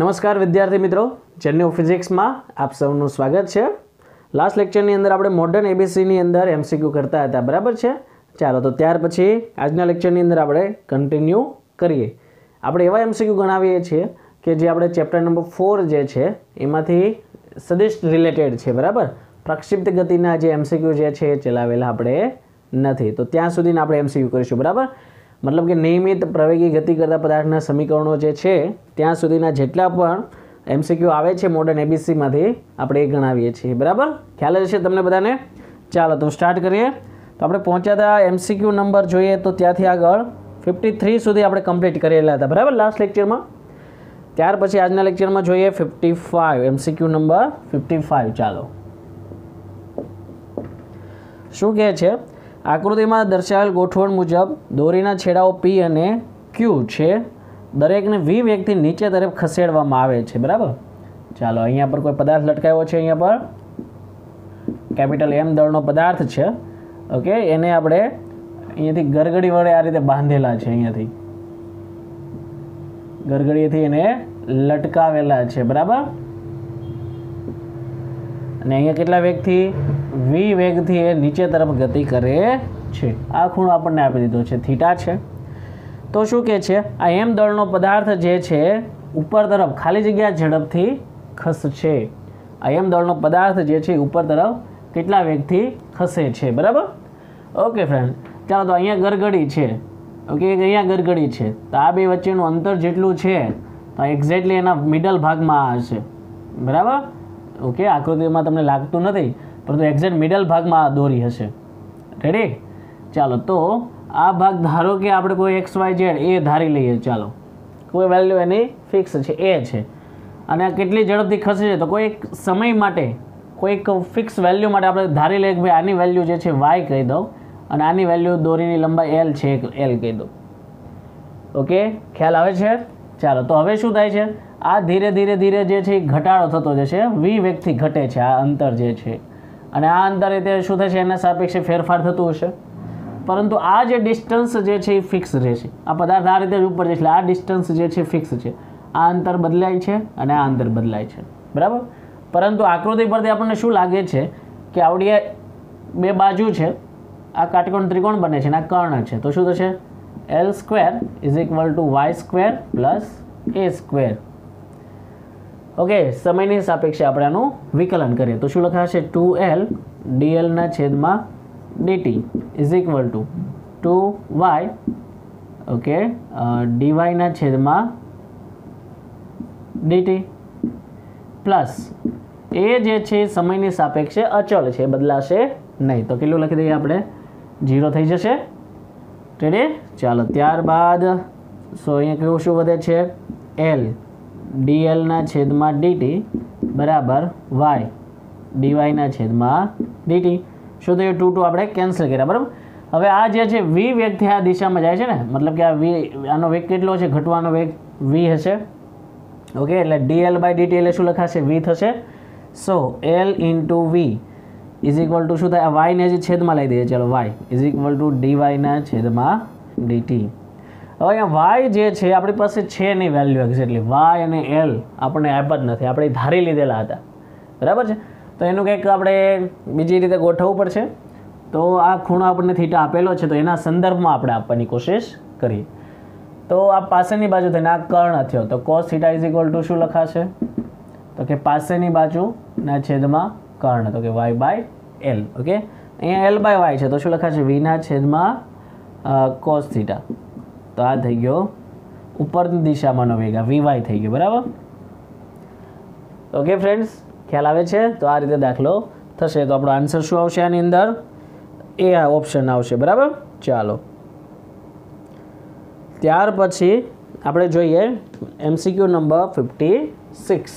નમસ્કાર વિદ્યાર્થી મિત્રો જેન્યુ ફિઝિક્સમાં આપ સૌનું સ્વાગત છે. લાસ્ટ લેક્ચરની અંદર આપણે મોડર્ન એબીસીની અંદર એમસીક્યુ કરતા હતા, બરાબર છે? ચાલો, તો ત્યાર પછી આજના લેક્ચરની અંદર આપણે કન્ટિન્યુ કરીએ. આપણે એવા એમસીક્યુ ગણાવીએ છીએ કે જે આપણે ચેપ્ટર નંબર ફોર જે છે, એમાંથી સદિશ રિલેટેડ છે, બરાબર? પ્રક્ષિપ્ત ગતિના જે એમસીક્યુ જે છે, એ ચલાવેલા આપણે નથી. તો ત્યાં સુધીના આપણે એમસીક્યુ કરીશું, બરાબર? મતલબ કે નિયમિત પ્રવેગી ગતિ કરતા પદાર્થના સમીકરણો જે છે, ત્યાં સુધીના જેટલા પણ એમસીક્યુ આવે છે મોડર્ન એબીસીમાંથી આપણે એ ગણાવીએ છીએ. બરાબર? ખ્યાલ છે તમને બધાને? ચાલો, તો સ્ટાર્ટ કરીએ. તો આપણે પહોંચ્યા હતા એમસીક્યુ નંબર જોઈએ તો ત્યાંથી આગળ ફિફ્ટી થ્રી સુધી આપણે કમ્પ્લીટ કરેલા હતા. બરાબર? લાસ્ટ લેક્ચરમાં ત્યાર પછી આજના લેક્ચરમાં જોઈએ fifty five MCQ number fifty five ચાલો. શું કહે છે? આકૃતિમાં દર્શાવેલ ગોઠવણ મુજબ દોરીના છેડાઓ પી અને ક્યુ છે. દરેકને વી વ્યક્તિ નીચે તરફ ખસેડવામાં આવે છે, બરાબર? ચાલો, અહીંયા પર કોઈ પદાર્થ લટકાવ્યો છે અહીંયા પર? કેપિટલ એમ દળનો પદાર્થ છે. ઓકે, એને આપણે અહીંયાથી ગરગડી વડે આ રીતે બાંધેલા છે અહીંયાથી. ગરગડીએથી એને લટકાવેલા છે, બરાબર? અને અહીંયા કેટલા વેગથી? વી વેગથી એ નીચે તરફ ગતિ કરે છે. આ ખૂણો આપણને આપી દીધો છે. થીટા છે. તો શું કહે છે? આ એમ દળનો પદાર્થ જે છે, ઉપર તરફ, ખાલી જગ્યા ઝડપથી ખસશે. આ એમ દળનો પદાર્થ જે છે ઉપર તરફ કેટલા વેગથી ખસે છે? બરાબર? ઓકે ફ્રેન્ડ ચાલો તો અહીંયા ગરગડી છે. ઓકે અહીંયા ગરગડી છે. તો આ બે વચ્ચેનું અંતર જેટલું છે, તો એક્ઝેક્ટલી એના મિડલ ભાગમાં હશે. બરાબર? ઓકે આકૃતિમાં તમને લાગતું નથી, પરંતુ એક્ઝેક્ટ મિડલ ભાગમાં દોરી હશે. રેડી ચાલો, તો આ ભાગ ધારો કે આપણે કોઈ એક્સ વાય ઝેડ એ ધારી લઈએ, ચાલો. કોઈ વેલ્યુ એની ફિક્સ છે, એ છે. અને આ કેટલી ઝડપથી ખસે છે, તો કોઈ એક સમય માટે કોઈક ફિક્સ વેલ્યુ માટે આપણે ધારી લઈએ કે ભાઈ આની વેલ્યુ જે છે વાય કહી દઉં, અને આની વેલ્યુ દોરીની લંબાઈ એલ છે એલ કહી દઉં. ઓકે ખ્યાલ આવે છે? ચાલો, તો હવે શું થાય છે? આ ધીરે ધીરે ધીરે જે છે એ ઘટાડો થતો જશે. વી વેગથી ઘટે છે, આ અંતર જે છે. અને આ અંતરે તે શું થશે? એના સાપેક્ષે ફેરફાર થતું હશે. પરંતુ આ જે ડિસ્ટન્સ જે છે એ ફિક્સ રહેશે. આ પદાર્થ આ રીતે જ ઉપર એટલે આ ડિસ્ટન્સ જે છે ફિક્સ છે. આ અંતર બદલાય છે અને આ અંતર બદલાય છે. બરાબર? પરંતુ આકૃતિ પરથી આપણને શું લાગે છે કે આવડી બે બાજુ છે. આ કાટકોણ ત્રિકોણ બને છે અને આ કર્ણ છે. તો શું થશે? L square is equal to y square plus a square okay સમયની સાપેક્ષે આપણે આનું વિકલન કરીએ. તો શું લખાશે? ટુ એલ ડીએલના છેદમાં dt is equal to two y. Okay ડીવાયના છેદમાં ડીટી પ્લસ એ જે છે સમયની સાપેક્ષે અચળ છે, બદલાશે નહીં. તો કેટલું લખી દઈએ આપણે? જીરો થઈ જશે. રેડી ચાલો, ત્યારબાદ સો અહીંયા કેવું શું વધે છે? એલ ડીએલના છેદમાં ડીટી બરાબર વાય ડીવાયના છેદમાં ડીટી શું થયું? ટુ ટુ આપણે કેન્સલ કર્યા, બરાબર? હવે આ જે છે વી વેગથી આ દિશામાં જાય છે ને, મતલબ કે આ વી આનો વેગ કેટલો છે? ઘટવાનો વેગ વી હશે. ઓકે એટલે ડીએલ બાય ડીટી એટલે શું લખાશે? વી થશે. So l into v is equal to શું થાય? વાયને જે છેદમાં લઈ દઈએ. ચાલો વાય ઇઝ ઇક્વલ ટુ ડીવાયના છેદમાં ડીટી હવે અહીંયા વાય જે છે, આપણી પાસે છે નહીં વેલ્યુ એક્ઝેક્ટલી વાય અને એલ આપણને આપ્યા જ નથી. આપણે ધારી લીધેલા હતા. બરાબર છે? તો એનું કંઈક આપણે બીજી રીતે ગોઠવવું પડશે. તો આ ખૂણો આપણને થીટા આપેલો છે, તો એના સંદર્ભમાં આપણે આપવાની કોશિશ કરીએ. તો આ પાસેની બાજુ થઈને આ કર્ણ થયો. તો cos theta is equal to શું લખાશે? તો કે પાસેની બાજુના છેદમાં કર્ણ, તો કે વાય બાય એલ ઓકે? અહીંયા એલ બાય વાય છે, તો શું લખાશે? વીના છેદમાં કોસ થીટા તો આ થઈ ગયો ઉપરની દિશામાંનો વેગ, આ વીવાય થઈ ગયો, બરાબર? ઓકે ફ્રેન્ડ્સ ખ્યાલ આવે છે? તો આ રીતે દાખલો થશે. તો આપણો આન્સર શું આવશે આની અંદર? એ આ ઓપ્શન આવશે, બરાબર? ચાલો. ત્યાર પછી આપણે જોઈએ MCQ number fifty six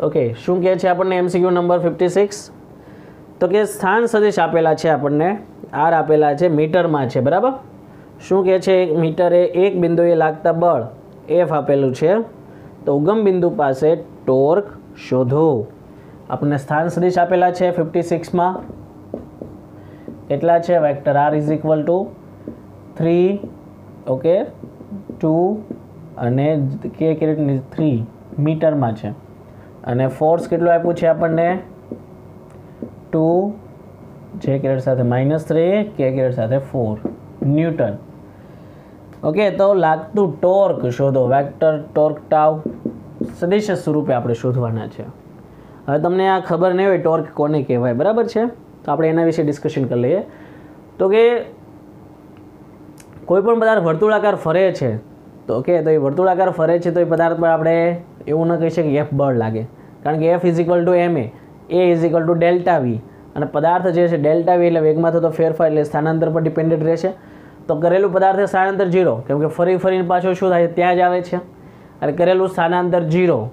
okay શું કહે છે આપણને એમસીક્યુ નંબર ફિફ્ટી સિક્સ તો કે સ્થાન સદિશ આપેલા છે આપણને આર આપેલા છે, મીટરમાં છે, બરાબર? શું કહે છે? મીટરે એક બિંદુએ લાગતા બળ એફ આપેલું છે. તો ઉગમ બિંદુ પાસે ટોર્ક શોધો. આપણને સ્થાન સદિશ આપેલા છે ફિફ્ટી સિક્સમાં કેટલા છે? Vector r is equal to three okay two અને કે કેરેટ થ્રી મીટરમાં છે. અને ફોર્સ કેટલું આપ્યું છે આપણને? ટુ જે કેરેટ સાથે માઇનસ થ્રી કે કેરેટ સાથે ફોર ન્યૂટન ઓકે, તો લાગતું ટોર્ક શોધો. વેક્ટર ટોર્ક ટાવ સદિશ સ્વરૂપે આપણે શોધવાના છે. હવે તમને આ ખબર નહીં હોય ટોર્ક કોને કહેવાય, બરાબર છે? તો આપણે એના વિશે ડિસ્કશન કરી લઈએ. તો કે કોઈ પણ પદાર્થ વર્તુળાકાર ફરે છે, તો ઓકે, તો એ વર્તુળાકાર ફરે છે, તો એ પદાર્થ પર આપણે એવું ન કહી શકીએ એફ બળ લાગે. કારણ કે f is equal to m a a is to delta v અને પદાર્થ જે છે ડેલ્ટા વી એટલે વેગમાં થતો ફેરફાર એટલે સ્થાનાંતર પર ડિપેન્ડેડ રહેશે. તો કરેલું પદાર્થ સ્થાનાંતર જીરો. કેમ કે ફરી ફરીને પાછો શું થાય? ત્યાં જ આવે છે. અને કરેલું સ્થાનાંતર જીરો,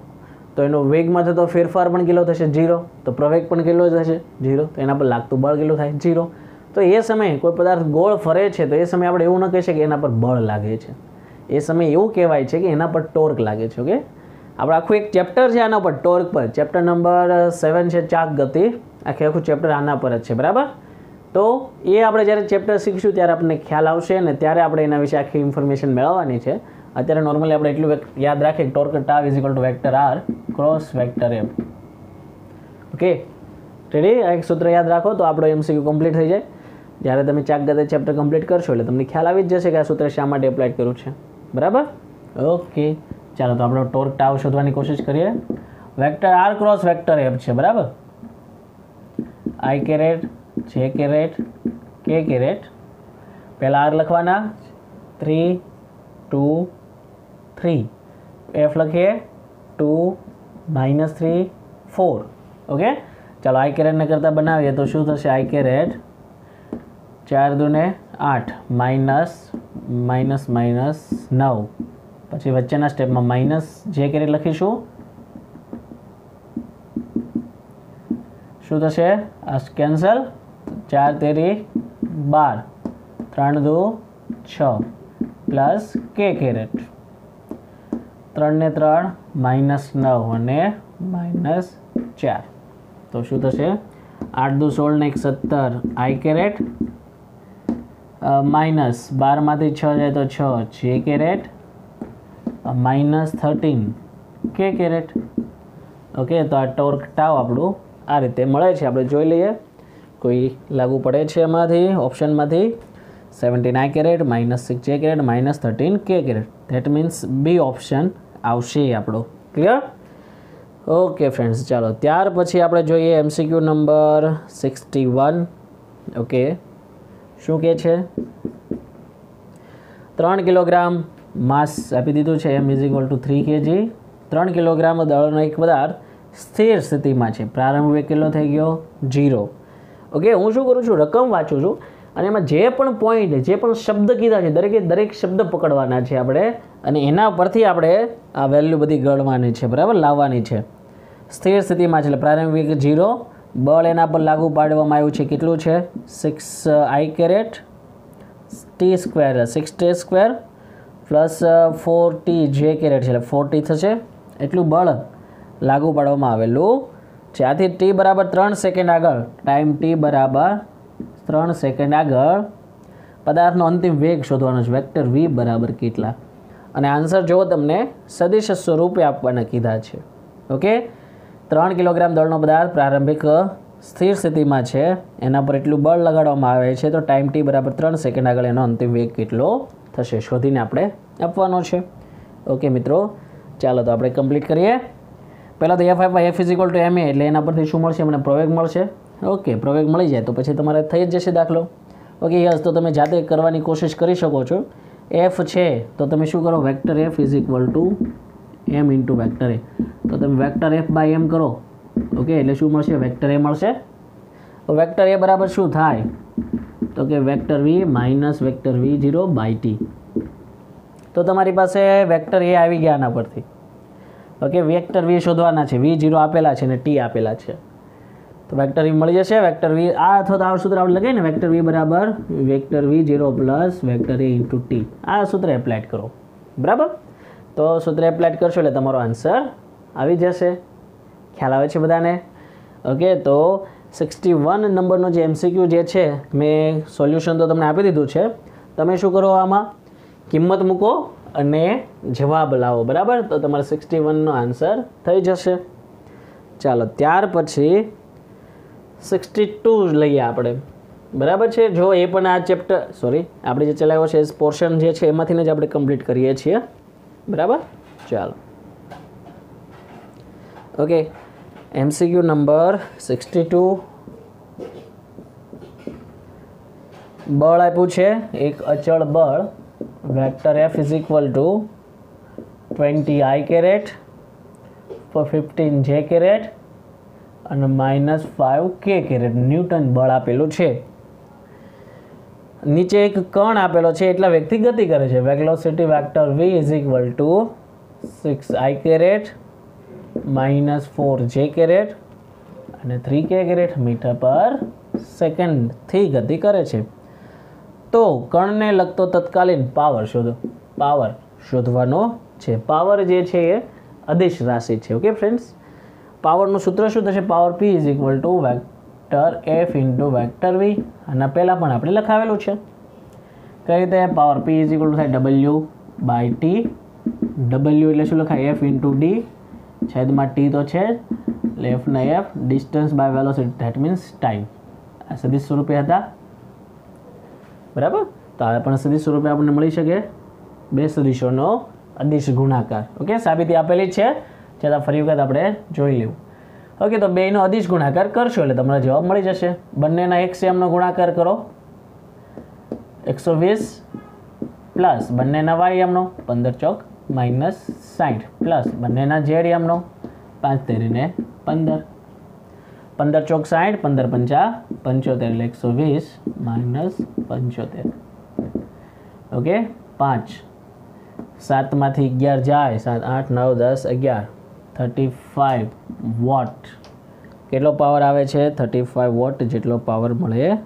તો એનો વેગમાં થતો ફેરફાર પણ કેટલો થશે? જીરો. તો પ્રવેગ પણ કેટલો થશે? જીરો. તો એના પર લાગતું બળ કેટલું થાય? જીરો. તો એ સમયે કોઈ પદાર્થ ગોળ ફરે છે, તો એ સમયે આપણે એવું ન કહી શકીએ કે એના પર બળ લાગે છે. એ સમયે એવું કહેવાય છે કે એના પર ટોર્ક લાગે છે, ઓકે? આપણે આખું એક ચેપ્ટર છે આના પર, ટોર્ક પર. ચેપ્ટર નંબર સેવન છે ચાક ગતિ આખે આખું ચેપ્ટર આના પર જ છે, બરાબર? તો એ આપણે જ્યારે ચેપ્ટર શીખશું ત્યારે આપણને ખ્યાલ આવશે અને ત્યારે આપણે એના વિશે આખી ઇન્ફોર્મેશન મેળવવાની છે. અત્યારે નોર્મલી આપણે એટલું યાદ રાખીએ torque tau is to vector r cross vector m okay ready આ એક સૂત્ર યાદ રાખો તો આપણો એમસીક્યુ કમ્પ્લીટ થઈ જાય. જ્યારે તમે ચાક ગતે ચેપ્ટર કમ્પ્લીટ કરશો એટલે તમને ખ્યાલ આવી જ જશે કે આ સૂત્ર શા માટે એપ્લાય કર્યું છે. બરાબર? ઓકે ચાલો તો આપણે ટોર્ક ટાવ શોધવાની કોશિશ કરીએ. Vector r cross vector f છે. બરાબર? I caret j caret k caret પહેલાં આર લખવાના. Three, two, three. એફ લખીએ. Two, minus three, four. Okay? ચાલો આઈ કેરેટને કરતાં બનાવીએ તો શું થશે? આઈ કેરેટ ચાર દુને આઠ. માઇનસ માઇનસ માઇનસ નવ. પછી વચ્ચેના સ્ટેપમાં માઇનસ જે કેરેટ લખીશું. શું થશે? આ કેન્સલ. ચાર તેરી બાર. ત્રણ દુ છ. પ્લસ કે કેરેટ ત્રણને ત્રણ માઇનસ નવ અને માઇનસ ચાર. તો શું થશે? આઠ દુ સોળ ને એક સત્તર આઈ કેરેટ માઇનસ બારમાંથી છ જાય તો છ જે caret minus thirteen k caret okay તો આ ટોર્ક ટાવ આપણું આ રીતે મળે છે. આપણે જોઈ લઈએ. કોઈ લાગુ પડે છે એમાંથી ઓપ્શનમાંથી seventy nine caret minus six j caret minus thirteen k caret that means b option આવશે આપણો. ક્લિયર ઓકે ફ્રેન્ડ્સ ચાલો. ત્યાર પછી આપણે જોઈએ MCQ number sixty one okay શું કહે છે? ત્રણ કિલોગ્રામ માસ આપી દીધું છે. M is equal to three kg ત્રણ કિલોગ્રામ દળનો એક પદાર્થ સ્થિર સ્થિતિમાં છે. પ્રારંભ કેટલો થઈ ગયો? જીરો ઓકે હું શું કરું છું? રકમ વાંચું છું. અને એમાં જે પણ પોઈન્ટ જે પણ શબ્દ કીધા છે, દરેકે દરેક શબ્દ પકડવાના છે આપણે. અને એના પરથી આપણે આ વેલ્યુ બધી ગણવાની છે, બરાબર? લાવવાની છે. સ્થિર સ્થિતિમાં છે એટલે પ્રારંભિક જીરો બળ એના પર લાગુ પાડવામાં આવ્યું છે કેટલું છે? Six i caret t square six t square plus four t j caret છે એટલે ફોર થશે. એટલું બળ લાગુ પાડવામાં આવેલું આથી ટી બરાબર ત્રણ સેકન્ડ આગળ. ટાઈમ ટી બરાબર ત્રણ સેકન્ડ આગળ. પદાર્થનો અંતિમ વેગ શોધવાનો છે. વેક્ટર વી બરાબર કેટલા? અને આન્સર જો તમને સદિશ સ્વરૂપે આપવાના કીધા છે. ઓકે ત્રણ કિલોગ્રામ દળનો પદાર્થ પ્રારંભિક સ્થિર સ્થિતિમાં છે. એના પર એટલું બળ લગાડવામાં આવે છે તો ટાઈમ ટી બરાબર ત્રણ સેકન્ડ આગળ એનો અંતિમ વેગ કેટલો થશે? શોધીને આપણે આપવાનો છે. ઓકે મિત્રો, ચાલો તો આપણે કમ્પ્લીટ કરીએ. પહેલાં તો f i f is equal to m a એટલે એના પરથી શું મળશે? મને પ્રવેગ મળશે. ઓકે પ્રવેગ મળી જાય તો પછી તમારે થઈ જ જશે દાખલો. ઓકે યસ તો તમે જાતે કરવાની કોશિશ કરી શકો છો. એફ છે, તો તમે શું કરો? Vector f is equal to m into vector a તો તમે વેક્ટર એફ બાય એમ કરો. ઓકે એટલે શું મળશે? વેક્ટર એ મળશે. વેક્ટર એ બરાબર શું થાય? તો કે vector v minus vector v zero by t તો તમારી પાસે વેક્ટર એ આવી ગયા આના પરથી. ઓકે વેક્ટર વી શોધવાના છે. વી જીરો આપેલા છે અને ટી આપેલા છે. તો વેક્ટર વી મળી જશે. વેક્ટર વી આ અથવા તો આ સૂત્ર આપણે લગાવીએ ને વેક્ટર વી બરાબર vector v zero plus vector a into t આ સૂત્ર એપ્લાય કરો. બરાબર? તો સૂત્ર એપ્લાય કરશો એટલે તમારો આન્સર આવી જશે. ખ્યાલ આવે છે બધાને? ઓકે તો સિક્સટી વન નંબરનો જે એમસીક્યુ જે છે, મેં સોલ્યુશન તો તમને આપી દીધું છે. તમે શું કરો આમાં? કિંમત મૂકો. અને જવાબ લાવો, બરાબર? તો તમારે સિક્સટી વનનો આન્સર થઈ જશે. ચાલો, ત્યાર પછી સિક્સટી ટુ લઈએ આપણે. બરાબર છે? જો એ પણ આ ચેપ્ટર સોરી આપણે જે ચલાવ્યો છે પોર્શન જે છે એમાંથીને જ આપણે કમ્પ્લીટ કરીએ છીએ. બરાબર? ચાલો. Okay MCQ number sixty two બળ આપ્યું છે, એક અચળ બળ. Vector f is equal to twenty i caret fifteen j caret અને minus five k caret newton બળ આપેલું છે. નીચે એક કણ આપેલો છે એટલા વ્યક્તિ ગતિ કરે છે. Velocity vector v is equal to six i caret minus four j caret અને થ્રી કે કેરેટ મીટર પર સેકન્ડથી ગતિ કરે છે. તો કણને લગતો તત્કાલીન પાવર શોધો. પાવર શોધવાનો છે. પાવર જે છે એ અદિશ રાશિ છે. ઓકે ફ્રેન્ડ્સ પાવરનું સૂત્ર શું થશે? Power P is equal to vector F into vector V આના પહેલાં પણ આપણે લખાવેલું છે. કઈ રીતે? Power P is equal to થાય ડબલ્યુ બાય ટી ડબલ્યુ એટલે શું લખાય? એફ ઇન્ટુ ડી છેદમાં ટી તો છે એટલે એફના F distance by velocity that means time આ સદીશ સ્વરૂપે હતા. બરાબર? તો હવે પણ સદીશ સ્વરૂપે આપણને મળી શકે. બે સદીશોનો અદિશ ગુણાકાર. ઓકે, સાબિતી આપેલી છે. છતાં ફરી વખત આપણે જોઈ લેવું. ઓકે, તો બેનો અદિશ ગુણાકાર કરશો એટલે તમને જવાબ મળી જશે. બંનેના એક સેમનો ગુણાકાર કરો. એકસો વીસ પ્લસ બંનેના વાય એમનો પંદર ચોક માઇનસ સાઠ પ્લસ બંનેના ઝેડ એમનો પાંચ તેરીને પંદર. પંદર ચોક સાઠ પંદર પંચા, પંચોતેર એટલે એકસો વીસ, માઇનસ પંચોતેર. ઓકે? પાંચ. સાતમાંથી અગિયાર જાય, સાત, આઠ, નવ, દસ, અગિયાર. Thirty five watt. કેટલો પાવર આવે છે? થર્ટી ફાઇવ વોટ જેટલો પાવર મળે.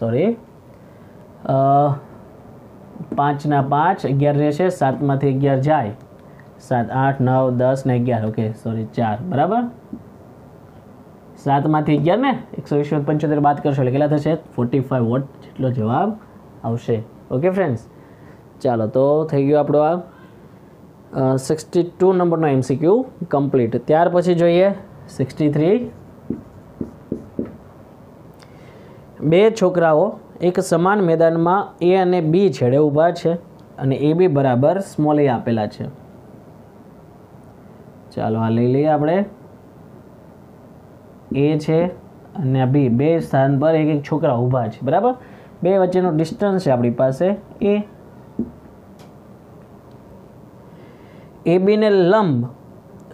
સોરી. પાંચના પાંચ, અગિયાર રહેશે, સાતમાંથી અગિયાર જાય. સાત, આઠ, નવ, દસ ને અગિયાર. ઓકે, સોરી, ચાર. બરાબર? સાતમાંથી અગિયાર ને એકસો વીસ પંચોતેર બાદ કરશો એટલે કેટલા થશે? ફોર્ટી ફાઇવ વોટ જેટલો જવાબ આવશે. ઓકે ફ્રેન્ડ્સ ચાલો, તો થઈ ગયો આપણો આ સિક્સટી ટુ નંબરનો એમસીક્યુ કમ્પ્લીટ ત્યાર પછી જોઈએ સિક્સટી થ્રી બે છોકરાઓ એક સમાન મેદાનમાં એ અને બી છેડે ઊભા છે અને એ બી બરાબર સ્મોલ એ આપેલા છે. ચાલો, આ લઈ લઈએ આપણે. એ છે અને બી, બે સ્થાન પર એક એક છોકરા ઊભા છે, બરાબર? બે વચ્ચેનો ડિસ્ટન્સ છે આપણી પાસે, એ એ બીને લંબ,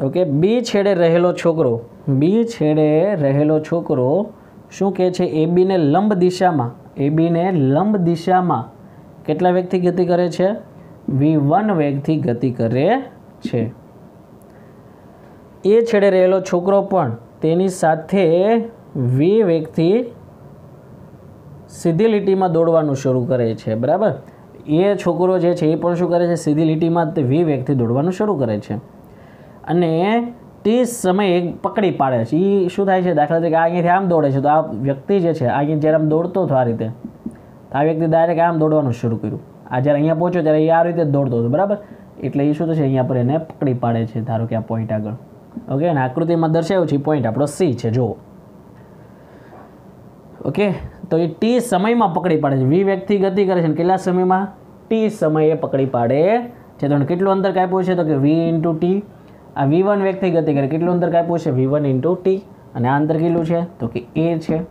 ઓકે? બી છેડે રહેલો છોકરો, બી છેડે રહેલો છોકરો શું કહે છે? એ બીને લંબ દિશામાં, એ બીને લંબ દિશામાં કેટલા વેગથી ગતિ કરે છે? વી વન વેગથી ગતિ કરે છે. એ છેડે રહેલો છોકરો પણ તેની સાથે વી વેગથી સીધી લીટીમાં દોડવાનું શરૂ કરે છે, બરાબર? એ છોકરો જે છે, એ પણ શું કરે છે? સીધી લીટીમાં તે વી વેગથી દોડવાનું શરૂ કરે છે. અને તે સમયે પકડી પાડે છે. એ શું થાય છે? દાખલા તરીકે આ અહીંયાથી આમ દોડે છે. તો આ વ્યક્તિ જે છે અહીંયા જ્યારે આમ દોડતો હતો આ રીતે આ વ્યક્તિ ડાયરેક્ટ આમ દોડવાનું શરૂ કર્યું. આ જ્યારે અહીંયા પહોંચ્યો, ત્યારે એ આ રીતે દોડતો હતો, બરાબર? એટલે એ શું થશે? અહીંયા પર એને પકડી પાડે છે, ધારો કે આ પોઈન્ટ આગળ. ઓકે અને આકૃતિમાં દર્શાવ્યું છે પોઈન્ટ આપણો સી છે, જુઓ. ઓકે તો એ ટી સમયમાં પકડી પાડે છે. વી વ્યક્તિ ગતિ કરે છે. કેટલા સમયમાં? ટી સમયે પકડી પાડે છે. તો કેટલું અંતર કાપ્યું છે? તો કે વી ઇન્ટુ ટી આ વી વન વ્યક્તિ ગતિ કરે. કેટલું અંતર કાપ્યું છે? વી વન ઇન્ટુ ટી અને આ અંતર કેટલું છે? તો કે એ છે.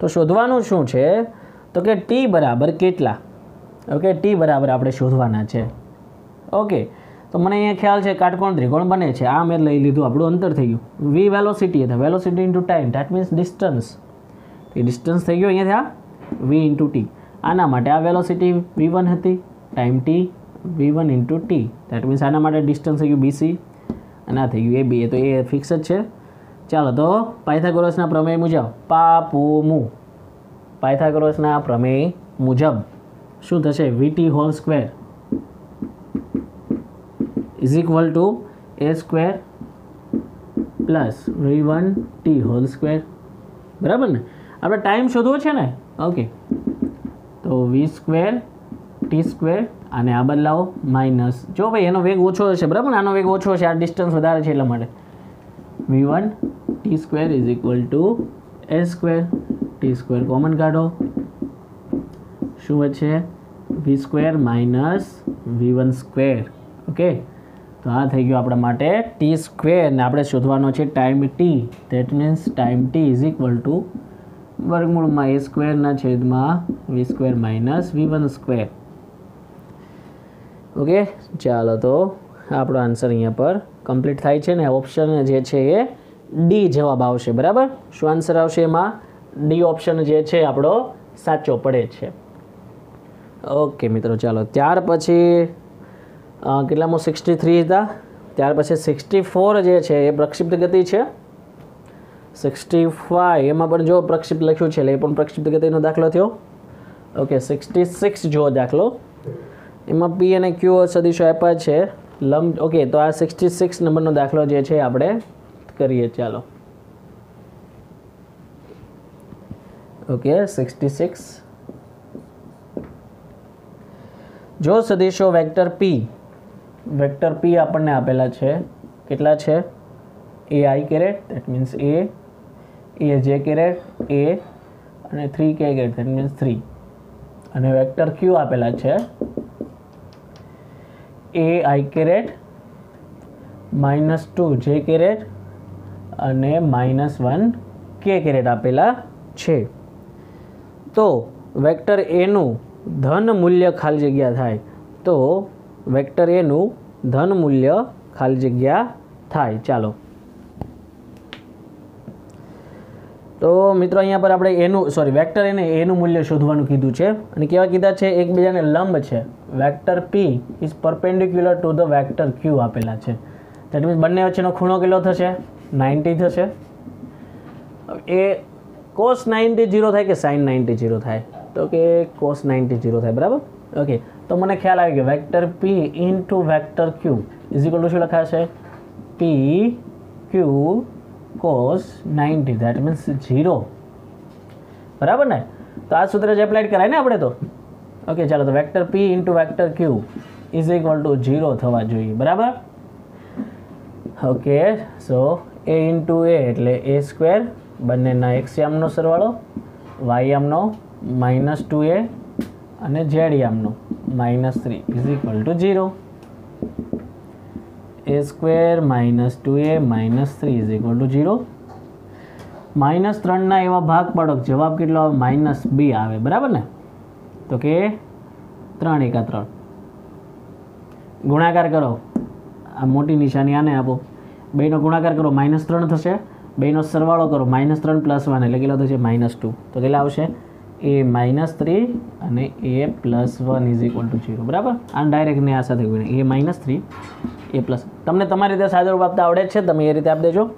તો શોધવાનું શું છે? તો કે ટી બરાબર કેટલા? ઓકે ટી બરાબર આપણે શોધવાના છે. ઓકે તો મને અહીંયા ખ્યાલ છે કાટકોણ ત્રિકોણ બને છે. આ મેં લઈ લીધું, આપણું અંતર થઈ ગયું. વી વેલોસિટી હતા velocity into time that means distance A distance થઈ ગયો અહીંયાથી આ વી ઇન્ટુ ટી આના માટે આ વેલોસિટી વી વન હતી time t v one into t that means આના માટે ડિસ્ટન્સ થઈ ગયું બીસી અને આ થઈ ગયું એ બી એ તો એ ફિક્સ જ છે. ચાલો તો પાયથાગોરસના પ્રમેય મુજબ, પાપુમુ. પાયથાગોરસના પ્રમેય મુજબ શું થશે? Vt whole square is equal to a square plus v one t whole square બરાબર ને? આપણે ટાઈમ શોધવો છે ને? ઓકે તો વી સ્ક્વેર ટી સ્ક્વેર અને આ બદલાવો માઇનસ જો ભાઈ, એનો વેગ ઓછો હશે, બરાબર આનો વેગ ઓછો હશે, આ ડિસ્ટન્સ વધારે છે એટલા માટે. V one t square is equal to a square t square common કાઢો. શું વચ્ચે v square minus v one square okay તો આ થઈ ગયું આપણા માટે ટી સ્ક્વેર ને આપણે શોધવાનો છે time t that means time t is equal to વર્ગમૂળમાં એ સ્ક્વેરના છેદમાં v square minus v one square okay ચાલો તો આપણો આન્સર અહીંયા પર કમ્પ્લીટ થાય છે ને ઓપ્શન જે છે એ ડી જવાબ આવશે, બરાબર? શું આન્સર આવશે એમાં? ડી ઓપ્શન જે છે આપણો સાચો પડે છે. ઓકે મિત્રો, ચાલો ત્યાર પછી કેટલામાં સિક્સટી થ્રી હતા. ત્યાર પછી સિક્સટી ફોર જે છે, એ પ્રક્ષિપ્ત ગતિ છે. સિક્સટી ફાઇવ એમાં પણ જો પ્રક્ષિપ્ત લખ્યું છે, એટલે એ પણ પ્રક્ષિપ્ત ગતિનો દાખલો થયો. ઓકે સિક્સટી સિક્સ જો દાખલો. એમાં પી અને ક્યુ સદીશો આપ્યા છે. લંબ ઓકે તો આ સિક્સટી સિક્સ નંબરનો દાખલો જે છે, આપણે કરીએ, ચાલો. ઓકે સિક્સટી સિક્સ જો સદીશો વેક્ટર પી વેક્ટર પી આપણને આપેલા છે. કેટલા છે? A i caret that means a a j caret એ અને three k caret that means three અને વેક્ટર ક્યુ આપેલા છે. A i caret minus two j caret, અને માઇનસ વન કે કેરેટ આપેલા છે. તો, વેક્ટર એનું ધન મૂલ્ય ખાલી જગ્યા થાય. તો વેક્ટર એનું ધન મૂલ્ય ખાલી જગ્યા થાય. ચાલો. તો મિત્રો, અહીંયા પર આપણે એનું સોરી વેક્ટર એને એનું મૂલ્ય શોધવાનું કીધું છે. અને કેવા કીધા છે? એકબીજાને લંબ છે. Vector p is perpendicular to the vector q આપેલા છે. દેટ મીન્સ બંને વચ્ચેનો ખૂણો કેટલો થશે? નાઇન્ટી થશે. એ કોસ નાઇન્ટી જીરો થાય કે સાઇન નાઇન્ટી જીરો થાય? તો કે કોસ નાઇન્ટી જીરો થાય, બરાબર? ઓકે તો મને ખ્યાલ આવી ગયો vector p into vector q is equal to શું લખાશે p q cos ninety that means zero બરાબર ને? તો આ સૂત્ર જ એપ્લાઇડ કરાય ને આપણે તો? ઓકે ચાલો તો vector p into vector q is equal to zero થવા જોઈએ. બરાબર? Okay so a into a એટલે એ સ્ક્વેર બંનેના એક્સ સરવાળો વાય યામનો માઇનસ ટુ એ અને ઝેડ યામનો. Minus three is equal to zero a square minus two a minus three equal to to zero minus ત્રણના એવા ભાગ પાડો જવાબ કેટલો આવે? માઇનસ બી આવે, બરાબર ને? તો કે ત્રણ એકા ત્રણ. ગુણાકાર કરો. આ મોટી નિશાની આને આપો. બેનો ગુણાકાર કરો માઇનસ ત્રણ થશે. બેનો સરવાળો કરો માઇનસ ત્રણ પ્લસ વન એટલે કેટલો થશે? માઇનસ ટુ તો કેટલા આવશે? એ માઇનસ થ્રી અને a plus one is equal to zero બરાબર? આમ ડાયરેક્ટને આ સાથે ગુણે a minus three a plus તમને તમારી રીતે સાદું રૂપ આપતા આવડે છે, તમે એ રીતે આપી દેજો.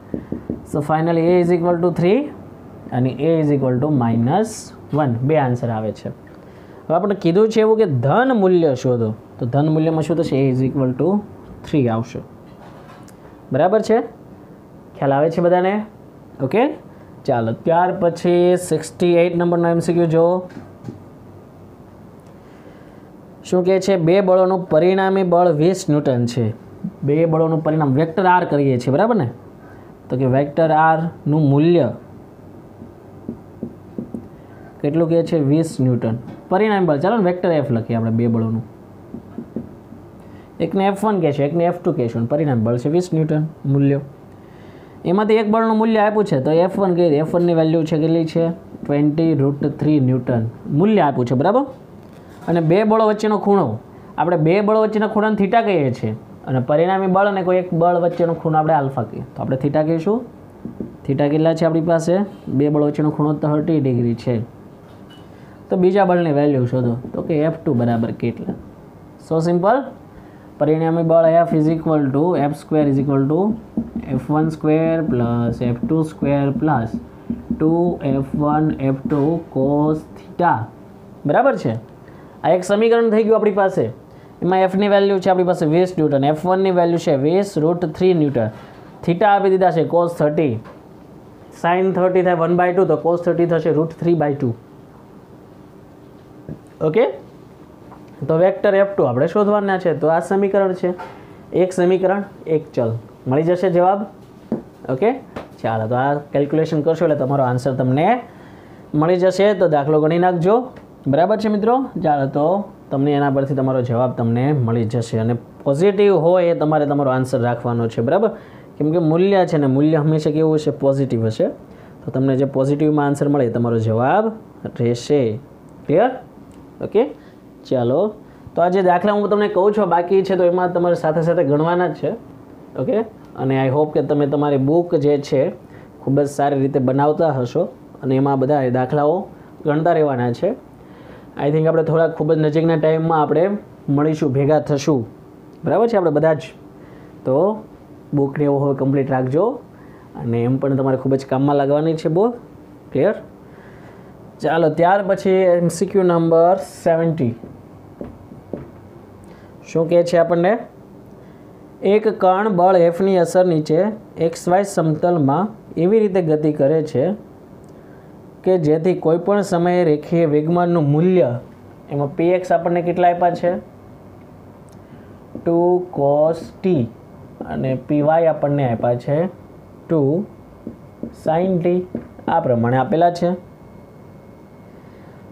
So final a is equal to three અને a is equal to minus one બે આન્સર આવે છે. હવે આપણે કીધું છે એવું કે ધન મૂલ્ય શોધો. તો ધન મૂલ્યમાં શું થશે? A is equal to three આવશે. બરાબર છે? ખ્યાલ આવે છે બધાને? ઓકે ચાલો, ત્યાર પછી સિક્સટી એઇટ નંબરનો એમસીક્યુ જો શું કહે છે? બે બળોનું પરિણામી બળ વીસ ન્યૂટન છે. બે બળોનું પરિણામ વેક્ટર આર કરીએ છીએ, બરાબર ને? તો કે વેક્ટર આરનું મૂલ્ય કેટલું કહે છે? વીસ ન્યૂટન. પરિણામી બળ, ચાલો ને વેક્ટર એફ લખીએ આપણે બે બળોનું. એકને એફ વન કહે છે, એકને એફ ટુ કહેશું પરિણામ બળ છે વીસ ન્યૂટન મૂલ્ય. એમાંથી એક બળનું મૂલ્ય આપ્યું છે, તો એફ વન કહી એફ વનની વેલ્યુ છે કેટલી છે? ટ્વેન્ટી રૂટ થ્રી ન્યૂટન મૂલ્ય આપ્યું છે, બરાબર? અને બે બળો વચ્ચેનો ખૂણો. આપણે બે બળો વચ્ચેના ખૂણાને થીટા કહીએ છીએ. અને પરિણામી બળ અને કોઈ એક બળ વચ્ચેનો ખૂણો આપણે આલ્ફા કહીએ. તો આપણે થીટા કહીશું. થીટા કેટલા છે આપણી પાસે? બે બળ વચ્ચેનો ખૂણો થર્ટી ડિગ્રી છે. તો બીજા બળની વેલ્યુ શોધો. તો કે એફ ટુ બરાબર કેટલા? સો સિમ્પલ પરિણામી બળ f is equal to f square is equal to f one square plus f two square plus two f one f two cos theta બરાબર છે? આ એક સમીકરણ થઈ ગયું આપણી પાસે. એમાં એફની વેલ્યુ છે આપણી પાસે વીસ ન્યૂટન. એફ વનની વેલ્યુ છે વીસ રૂટ થ્રી ન્યૂટન. થીટા આપી દીધા છે કોસ થર્ટી સાઇન થર્ટી થાય વન બાય ટુ તો કોસ થર્ટી થશે root three by two okay તો વેક્ટર એફ ટુ આપણે શોધવાના છે. તો આ સમીકરણ છે. એક સમીકરણ, એક ચલ. મળી જશે જવાબ? ઓકે ચાલો, તો આ કેલ્ક્યુલેશન કરશો એટલે તમારો આન્સર તમને મળી જશે. તો દાખલો ગણી નાખજો. બરાબર છે મિત્રો? ચાલો, તો તમને એના પરથી તમારો જવાબ તમને મળી જશે. અને પોઝિટિવ હોય એ તમારે તમારો આન્સર રાખવાનો છે. બરાબર? કેમ કે મૂલ્ય છે ને મૂલ્ય હંમેશા કેવું હશે? પોઝિટિવ હશે. તો તમને જે પોઝિટિવમાં આન્સર મળે તમારો જવાબ રહેશે. ક્લિયર ઓકે ચાલો. તો આ જે દાખલા હું તમને કહું છું બાકી છે, તો એમાં તમારે સાથે સાથે ગણવાના જ છે. ઓકે? અને આઈ હોપ કે તમે તમારી બુક જે છે, ખૂબ જ સારી રીતે બનાવતા હશો અને એમાં બધા દાખલાઓ ગણતા રહેવાના છે. આઈ થિંક આપણે થોડા ખૂબ જ નજીકના ટાઈમમાં આપણે મળીશું, ભેગા થશું. બરાબર છે? આપણે બધા જ. તો બુકને એવું હવે કમ્પ્લીટ રાખજો. અને એમ પણ તમારે ખૂબ જ કામમાં લાગવાની છે બહુ ક્લિયર ચાલો, ત્યાર પછી એમસીક્યુ નંબર સેવન્ટી શું કહે છે આપણને? એક કણ બળ એફની અસર નીચે એક્સ વાય સમતલમાં એવી રીતે ગતિ કરે છે કે જેથી કોઈપણ સમયે રેખીય વેગમાનનું મૂલ્ય એમાં પી એક્સ આપણને કેટલા આપ્યા છે? ટુ કોસ ટી અને પી વાય આપણને આપ્યા છે ટુ સાઇન ટી આ પ્રમાણે આપેલા છે.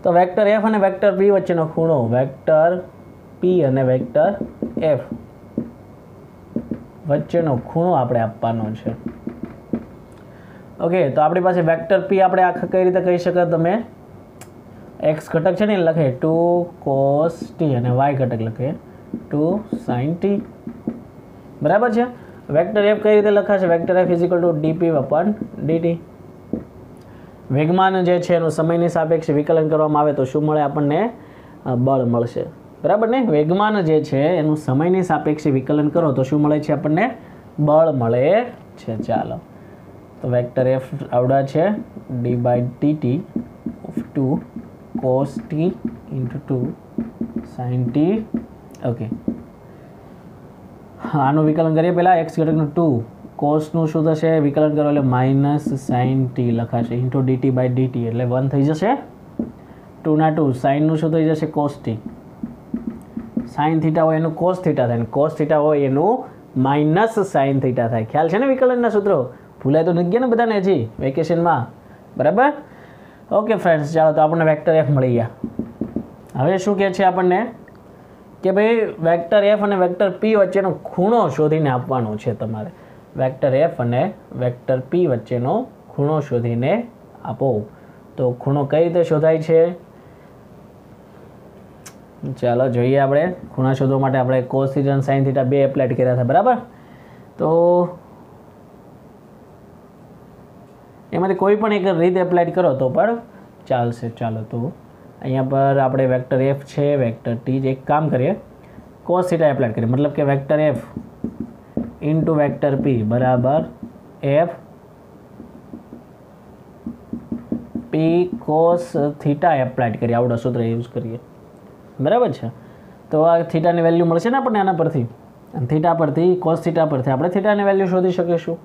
તો વેક્ટર એફ અને વેક્ટર પી વચ્ચેનો ખૂણો વેક્ટર પી અને વેક્ટર એફ વચ્ચેનો ખૂણો આપણે આપવાનો છે. ઓકે તો આપણી પાસે વેક્ટર પી આપણે આખા કઈ રીતે કહી શકો તમે? એક્સ ઘટક છે ને લખે ટુ કોસ ટી અને વાય ઘટક લખે ટુ સાઇન ટી બરાબર છે? વેક્ટર એફ કઈ રીતે લખાશે? Vector f is equal to dp upon dt વેગમાન જે છે એનું સમયની સાપેક્ષે વિકલન કરવામાં આવે તો શું મળે? આપણને બળ મળશે. બરાબર ને? વેગમાન જે છે, એનું સમયની સાપેક્ષે વિકલન કરો તો શું મળે છે આપણને? બળ મળે છે. ચાલો. તો વેક્ટર એફ આવડા છે. D by dt of two cos t into two sine t okay આનું વિકલન કરીએ પહેલાં. એક્સ ઘટકનું ટુ કોસનું શું થશે? વિકલન કરો એટલે માઇનસ સાઇન ટી લખાશે. ઇન્ટુ ડીટી બાય ડીટી એટલે વન થઈ જશે. ટુના ટુ સાઇનનું શું થઈ જશે? કોસ ટી સાઇન થીટા હોય એનું કોસ થીટા થાય. કોસ થીટા હોય એનું માઇનસ સાઇન થીટા થાય. ખ્યાલ છે ને વિકલનના સૂત્રો? ભૂલાય તો નથી ગયા ને બધાને હજી વેકેશનમાં બરાબર? ઓકે ફ્રેન્ડ્સ ચાલો તો આપણને વેક્ટર એફ મળી ગયા. હવે શું કહે છે આપણને? કે ભાઈ વેક્ટર એફ અને વેક્ટર પી વચ્ચેનો ખૂણો શોધીને આપવાનો છે તમારે. વેક્ટર એફ અને વેક્ટર પી વચ્ચેનો ખૂણો શોધીને આપો. તો ખૂણો કઈ રીતે શોધાય છે? ચાલો જોઈએ આપણે. ખૂણા શોધવા માટે આપણે કોસ થીટા અને સાઇન થીટા બે એપ્લાઇડ કર્યા હતા બરાબર? તો એમાંથી કોઈ પણ એક રીત એપ્લાઇડ કરો તો પણ ચાલશે. ચાલો તો અહીંયા પર આપણે વેક્ટર એફ છે વેક્ટર ટી જે એક કામ કરીએ. કોસ થીટા એપ્લાઇડ કરીએ. મતલબ કે vector F into vector P બરાબર? F P cos theta applied કરીએ. આવડો સૂત્ર યુઝ કરીએ. બરાબર છે? તો આ થીટાની વેલ્યુ મળશે ને આપણને આના પરથી? અને થીટા પરથી કોસ થીટા પરથી આપણે થીટાની વેલ્યુ શોધી શકીશું.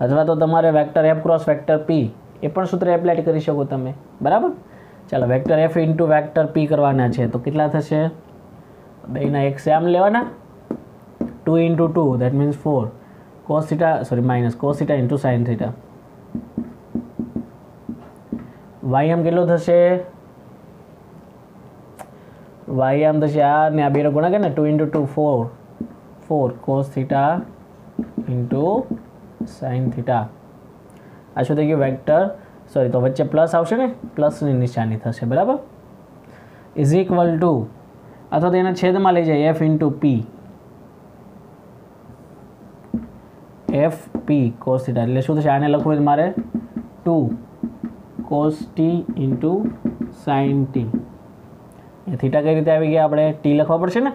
અથવા તો તમારે vector f cross vector p એ પણ સૂત્ર એપ્લાય કરી શકો તમે. બરાબર? ચાલો vector f into vector p કરવાના છે. તો કેટલા થશે? બેના એક આમ લેવાના? Two into two that means four cos theta sorry minus cos theta into sine theta y એમ કેટલો થશે? વાય આમ થશે આ ને આ બેનો ગુણાકાર ને two into two four four cos theta into sine theta આ શું થઈ ગયું? વેક્ટર સોરી તો વચ્ચે પ્લસ આવશે ને? પ્લસની નિશાની થશે, બરાબર? ઇઝ ઇક્વલ ટુ અથવા તો એના છેદમાં લઈ જાય f into p f p cos theta એટલે શું થશે? આને લખવું હોય મારે two cos t into sine t theta કઈ રીતે આવી ગયા આપણે ટી લખવા પડશે ને?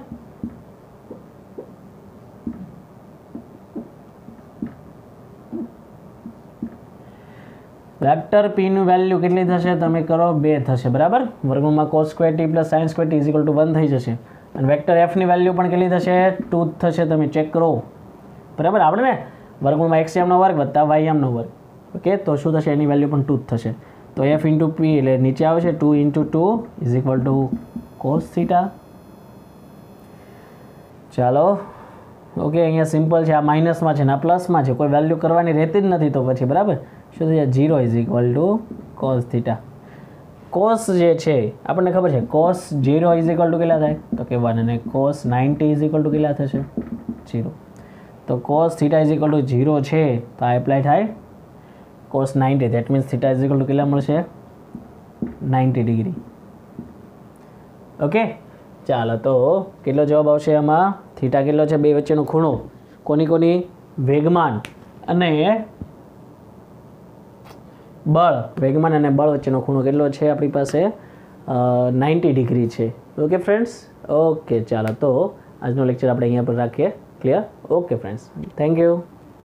વેક્ટર પીનું વેલ્યુ કેટલી થશે? તમે કરો બે થશે, બરાબર? વર્ગમાં cos square t plus sine square t is equal to one થઈ જશે. અને વેક્ટર એફની વેલ્યુ પણ કેટલી થશે? ટુ થશે, તમે ચેક કરો. બરાબર? આપણે ને? વર્ગમાં એક્સ એમનો વર્ગ વત્તા વાય એમનો વર્ગ. ઓકે તો શું થશે? એની વેલ્યુ પણ ટુ થશે. તો એફ ઇન્ટુ પી એટલે નીચે આવે છે two into two is equal to cos theta ચાલો. ઓકે અહીંયા સિમ્પલ છે, આ માઇનસમાં છે ને આ પ્લસમાં છે, કોઈ વેલ્યુ કરવાની રહેતી જ નથી તો પછી, બરાબર? શું થઈ જાય zero is equal to cos theta cos જે છે, આપણને ખબર છે cos zero is equal to કેટલા થાય? તો કે વન અને cos ninety is equal to કેટલા થશે? ઝીરો તો cos theta is equal to zero છે, તો આ એપ્લાય થાય cos ninety that means theta is equal to કેટલા મળશે? નાઇન્ટી ડિગ્રી ઓકે ચાલો તો કેટલો જવાબ આવશે આમાં? થીટા કેટલો છે? બે વચ્ચેનો ખૂણો કોની કોની? વેગમાન અને બળ. વેગમાન અને બળ વચ્ચેનો ખૂણો કેટલો છે આપણી પાસે? નાઇન્ટી ડિગ્રી છે. ઓકે ફ્રેન્ડ્સ ઓકે ચાલો તો આજનો લેક્ચર આપણે અહીંયા પર રાખીએ. Clear okay friends thank you